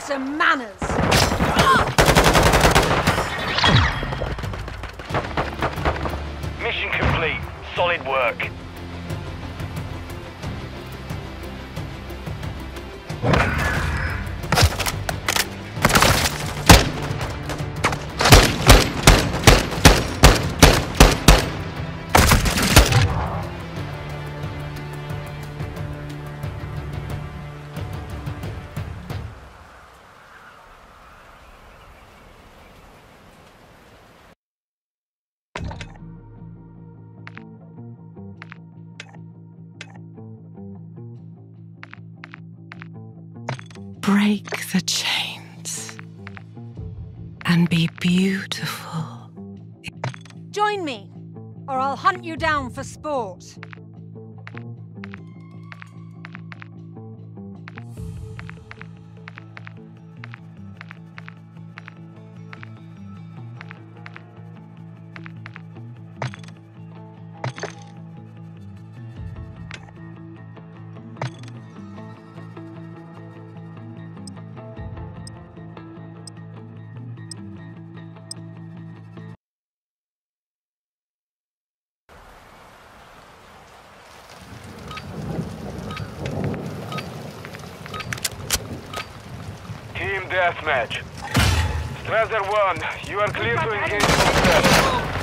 some manners. Mission complete. Solid work. Break the chains and be beautiful. Join me, or I'll hunt you down for sport. Deathmatch. Strasser 1, you are clear to engage.